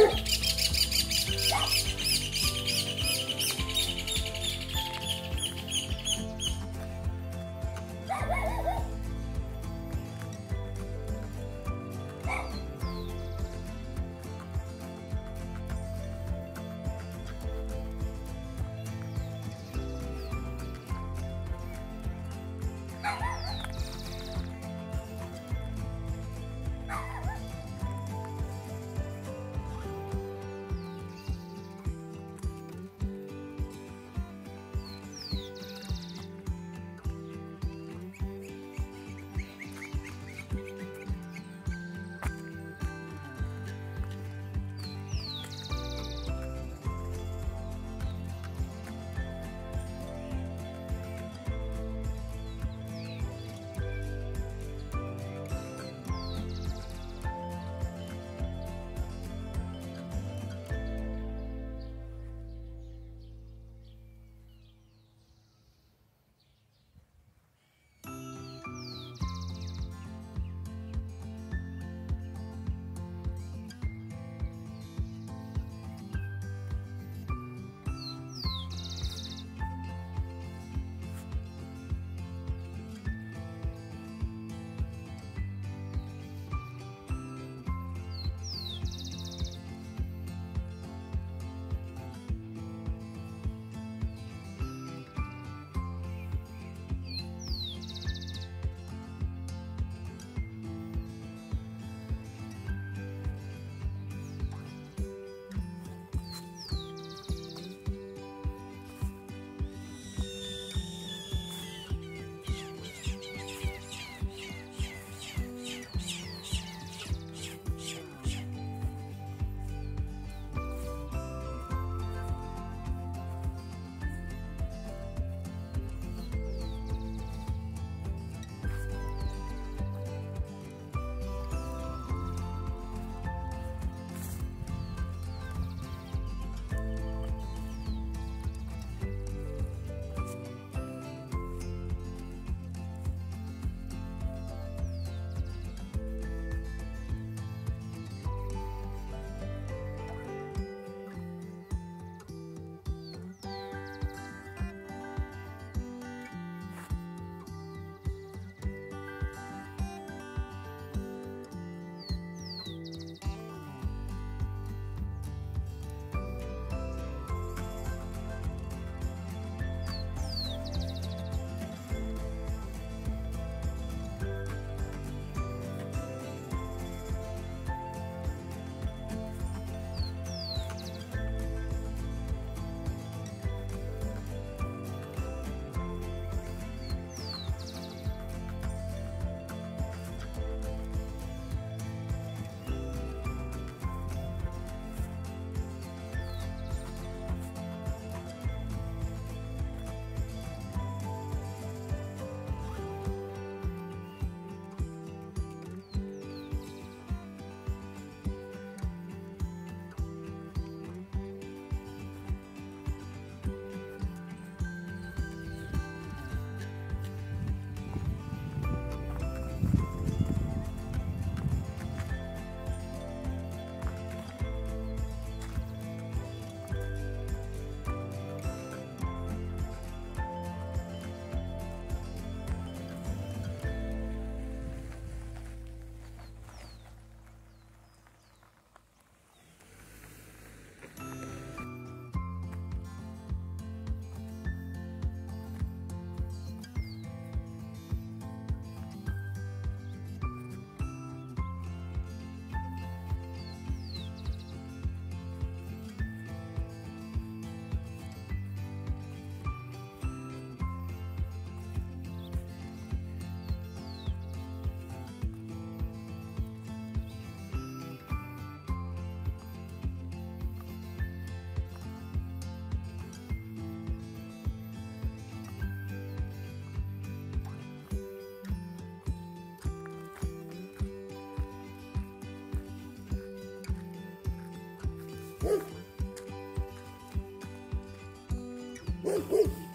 Woo! Woo!